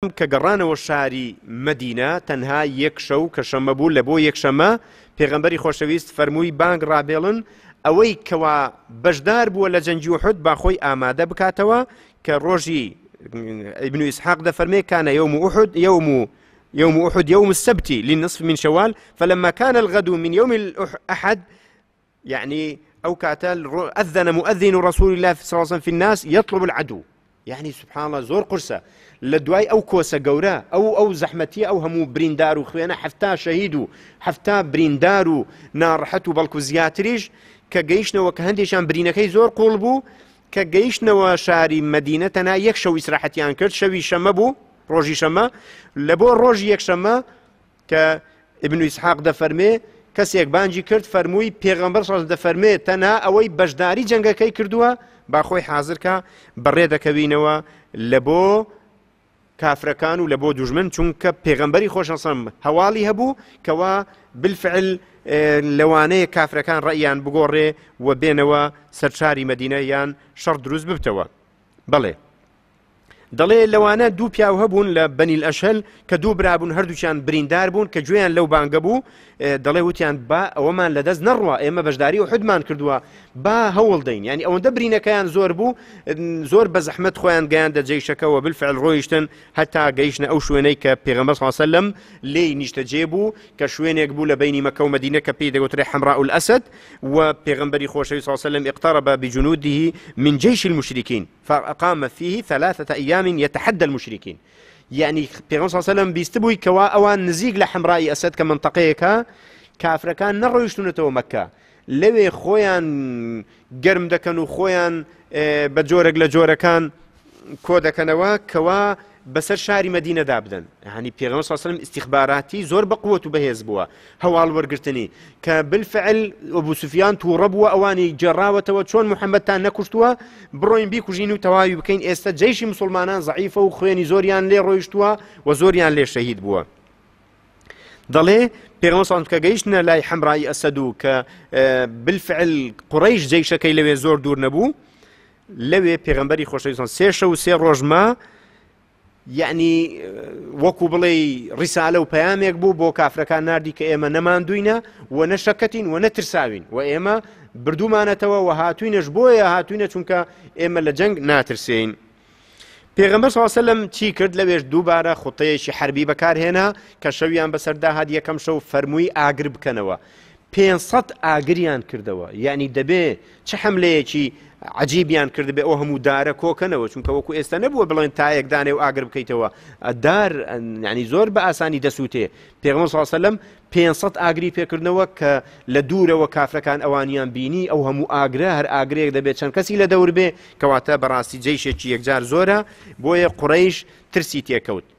بەڵام کە گەڕانەوە شاری، مەدینە، تەنها یەک شەو کە شەمە بوو لە بۆ یەکشەمە، پێغەمبەری خۆشەویست فەرمووی بانگ ڕابێڵن، ئەوەی کەوا بەشدار بووە لە جەنگی ئوحود با خۆی ئامادە بکاتەوە، کە ڕۆژی، ابن اسحاق دەفەرمێ، کان یوم احد یوم یوم احد یوم السبت للنصف من شوال فلما کان الغد من یوم الاحد یعنی ئەو کاتە ئەذەنە مؤذین و ڕسول الله صلی الله علیه وسلم فی الناس یطلب العدو یعنی سبحان الله زۆر قورسە لە دوای ئەو کۆسە گەورە ئەو ئەو زەحمەتی ئەو هەموو بریندار و خوێنە هەفتا شەهید و هەفتا بریندار و ناڕحەت و بەڵکو زیاتریش کە گەیشتنەوە کە هەندێکیان برینەکەی زۆر قوڵ بوو کە گەیشتنەوە شاری مدینە تەنا یەک شەو ئیسراحەتیان کرد شەوی شەمە بوو ڕۆژی شەمە لە بۆ ڕۆژی یەکشەمە کە ابن اسحاق دەفەرمێ کەسێک بانجی کرد فەرمووی پێغەمبەر صلی دەفەرمێ تەنا ئەوەی بەشداری جەنگەکەی کردووە با خۆی حازرکە بەڕێ دەکەوینەوە لە بۆ کافرەکان و لە بۆ دوژمن چونکە پێغەمبەری خۆشەسم هەواڵی هەبوو کەوا بالفعل لەوانەیە کافرەکان ڕیان بگۆڕێ و بێنەوە سەرچاری مدینە یان شەڕ دروست ببتەوە بڵێ دەڵێ لەوانە دوو پیاو هەبوون لە بەنیل ئەشهل کە دوو برابوون هەردووچیان بریندار بوون کە گوێیان لەو بانگە بوو دەڵێ وتیان با ئەوەمان لە دەست نەڕوە ئێمە بەشداری و حدمان کردووە با هەوڵ دەین ینی ئەوەندە برینەکەیان زۆر بوو زۆر بە زەحمت خۆیان گەیان دەجێشەکەەوە بالفعل ڕۆیشتن هەتا گەیشتە ئەو شوێنەی کە پێغەمە ساسەلم لێی نیشتەجێ بوو کە شوێنێک بوو لە بینی مەکە و مدینە کە پێی دەگوترێ حمراء الاسد و پێغمبەری خۆشەوی ساسەلم اقترب بجنوده من جيش المشركين فاقام فیه ثلاثة ایام یتحدی المشرکین یەعنی پێغەمبەر صلی الله علیه و سلم بیستبووی کەوا ئەوان نزیک لە حەمڕائی ئەسەد کە منتەقەیەکە کافرەکان نەڕۆیشتونەتەوە مەککە لەوێ خۆیان گەرم دەکەن و خۆیان بە جۆرەك لە جۆرەکان کۆ دەکەنەوە کەوا بەسەر شاری مەدینە دا بدەن یەعنی پێغەمبەر صلی اللە علیە و سلم ئیستیخباراتی زۆر بە قوت و بەهێز بووە هەواڵ وەرگرتنی کە بالفعل ئەبو سفیان تووڕە بووە ئەوانی گێڕاوەتەوە چۆن محەممەدتان نەکوشتووە بڕۆین بیکوژین و تەواوی بکەین ئێستا جەیشی مسلمانان ضعیفە و خوێنی زۆریان لێ ڕۆیشتووە و زۆریان لێ شەهید بووە دەڵێ پێغەمبەر صلی کە گەیشتە لای حەمرای ئەسەد و کە بالفعل قڕیش جەیشەکەی لەوێ زۆر دوور نەبوو لەوێ پێغەمبەری خۆشەویستان سێ شەو و سێ ڕۆژ ما یعنی وەکو بڵێ ڕیسالە و پەیامێک بوو بۆ کافرەکان نردی کە ئێمە نەماندوینە و نەشەکەتین و نەترساوین و ئێمە بردومانەتەوە و هاتوینش بۆیە هاتوینە چونکە ئێمە لە جەنگ ناترسین. پێغەمبەر ساسەلم چی کرد لەوێش دووبارە خوتەیەکی حربی بەکارهێنا کە شەویان بەسەردا هاات یەکەم شەو فەرمووی ئاگر بکەنەوە پێنج سەد ئاگریان کردەوە یانی دەبێ چ حملەیەکی عجیبیان کردبێ ئەو هەموو دارە کۆکەنەوە چونکە وەکو ئێستا نەبووە بڵێن تایەک دانێ و ئاگر بکەیتەوە دار ینی زۆر بە ئاسانی دەسووتێ پێغمە ساسەلم 500 ئاگری پێکردنەوە کە لە دوورەوە کافرەکان ئەوانیان بینی ئەو هەموو ئاگرە هەر ئاگرێک دەبێت چەند کەسی لە دەور بێ کەواتە بەڕاستی جیشێکی یەکجار زۆرە بۆیە قڕیش ترسی تێکەوت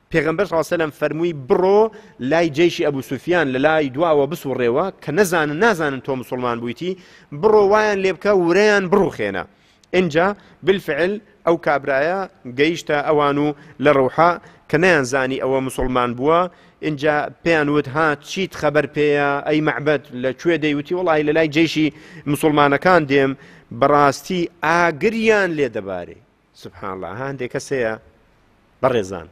پێغەمبەر صلی اللە علیە و سەلەم فەرمووی بڕۆ لای جەیشی ئەبو سوفیان لە لای دواوە بسوڕێەوە کە نەزانن نازانن تۆ مسلمان بوویتی بڕۆ وایان لێ بکە ورەیان بڕوخێنە ئینجا بالفعل ئەو کابرایە گەیشتە ئەوان و لە ڕەوحا کە نەیان زانی ئەوە مسلمان بووە ئینجا پێیان وت ها چیت خەبەر پێەیە ئەی مەعبەت لە کوێ دەیوتی وڵی لە لای جێشی مسلمانەکان دێم بەڕاستی ئاگریان لێ دەبارێ سبحان اللە هەندێک کەس هەیە بەڕێزان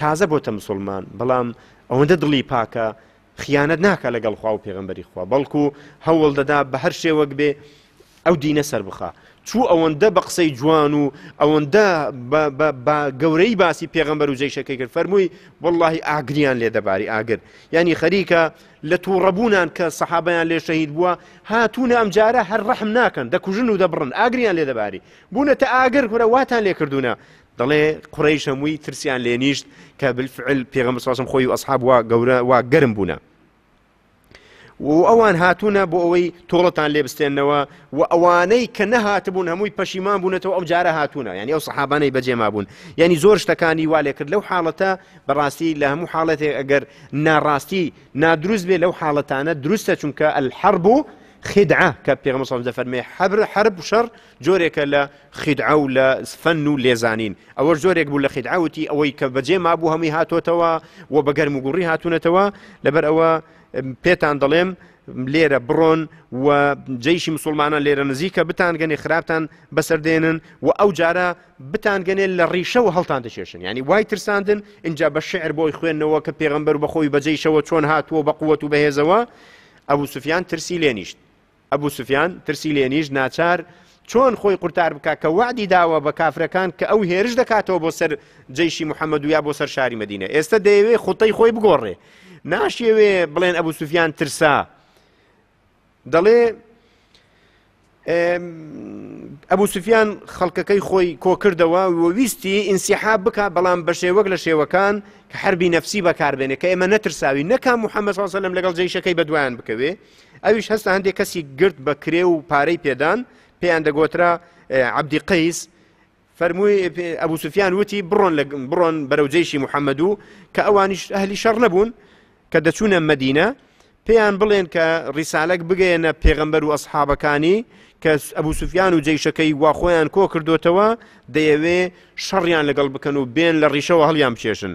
تازە بۆتە مسلمان بەڵام ئەوەندە دڵی پاکە خیانەت ناکە لەگەڵ خوا و پێغمبەری خوا بەڵکو هەوڵ دەدا بە هەر شێوەک بێ ئەو دینە سەر بخە چوو ئەوەندە بە قسەی جوان و ئەوەندە بە گەورەی باسی پێغمبەر و جێشەکەی کرد فەرمووی واللهی ئاگریان لێ دەباری ئاگر ینی خەریکە لە تووڕەبوونان کە سەحابیان لێ شەهید بووە هاتوونە ئەم جارە هەر ڕەحم ناکەن دەکوژن و دەبڕن ئاگریان لێ دەباری بوونەتە ئاگر کورە واتان لێ کردوونە دەڵێ قڕیش هەمووی ترسیان لێ نیشت کە بالفعل پێغەمبەر صلی الله علیه و خۆی و اصحاب وا گەورە وا گەرم بوونە و ئەوان هاتوونە بۆ ئەوەی تۆڵەتان لێ بستێنەوە و ئەوانەی کە نەهاتبوون هەمووی پەشیمان بوونەتەوە ئەو جارە هاتوونە یعنی ئەو سەحابانەی بەجێ مابوون یعنی زۆر شتەکانی وا لێ کرد لەو حاڵەتە بەڕاستی لە هەموو حاڵەتێک ئەگەر ناڕاستی نادروست بێ لەو حاڵەتانە دروستە چونکە الحرب و خیدعە کە پێغەمبەر سەڵ دەفەرمێ حەبر حرب و شەڕ جۆرێکە لە خیدعە و لە فەن و لێزانین ئەوە جۆرێک بوو لە خیدعوتی ئەوەی کە بەجێ مابوو هەمووی هاتۆتەوە و بە گەرم و گوڕی هاتوونەتەوە لەبەر ئەوە پێتان دەڵێم لێرە بڕۆن و جیشی مسلمانان لێرە نزیکە بتانگەنێ خراپتان بەسەردێنن و ئەو جارە بتانگەنێ لە ڕیشە و هەڵتان دەچێشن ینی وای ترساندن اینجا بە شعر بۆی خوێندنەوە کە پێغمبەر بەخۆی بەجێشەوە چۆن هاتووە بە قووەت و بەهێزەوە ئەبو سوفیان ترسی لێ نیشت. ئەبو سوفیان ترسی لێ نیشت ناچار چۆن خۆی قورتار بکا کە وەعدی داوە بە کافرەکان کە ئەو هێرش دەکاتەوە بۆ سەر جەیشی محمد و یا بۆ سەر شاری مەدینە ئێستە دەیەوێ خوتەی خۆی بگۆڕێ ناشیەوێ بڵێن ئەبو سوفیان ترسا دەڵێ ئەبوو سوفیان خەڵکەکەی خۆی کۆکردەوە و ویستی ئینسیحاب بکە بەڵام بە شێوەک لە شێوەکان کە حربی نەفسی بەکاربێنێ کە ئێمە نەترساوی نەکا محەممەد ساسەلم لەگەڵ جیشەکەی بەدوایان بکەوێ ئەویش هەستا هەندێک کەسی گرت بە کرێ و پارەی پێدان پێیان دەگۆترا عبدی قەیس فەرمووی، ئەبو سوفیان وتی، بڕۆن بڕۆن بەرەو جەیشی محەمەد و کە ئەوانیش ئەهلی شەڕ نەبوون، کە دەچوونە مەدینە، پێیان بڵێن کە ڕیسالەک بگەیەنە پێغەمبەر و ئەسحابەکانی کە ئەبو سوفیان و جەیشەکەی وا خۆیان کۆ کردۆتەوە، دەیەوێ شەڕیان لەگەڵ بکەن و بێن لە ڕیشەوە هەڵیانبکێشن.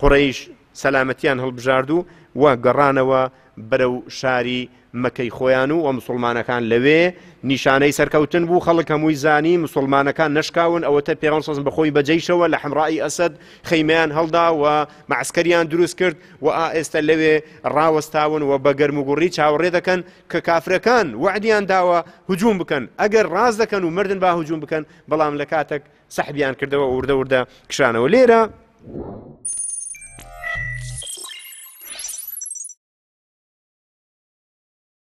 قوڕەیش سەلامەتیان هەڵبژارد و وە گەڕانەوە بەرەو شاری مەکەی خۆیان و وە مسوڵمانەکان لەوێ نیشانەی سەرکەوتن بوو خەڵک هەمووی زانی مسوڵمانەکان نەشکاون ئەوەتە پێغەمبەر صلی اللە علیە و سلم بەخۆی بە جەیشەوە لە حەمڕاء ئەسەد خەیمەیان هەڵدا وە مەعسکەریان دروست کرد وە ئائێستا لەوێ ڕاوەستاون وە بە گەرموگوڕی چاوەڕێ دەکەن کە کافرەکان وەعدیان داوە هجوم بکەن ئەگەر ڕاست دەکەن و مردن با هجوم بکەن بەڵام لە کاتەک سەحبیان کردەوە و وردە وردە کشانەوە لێرە.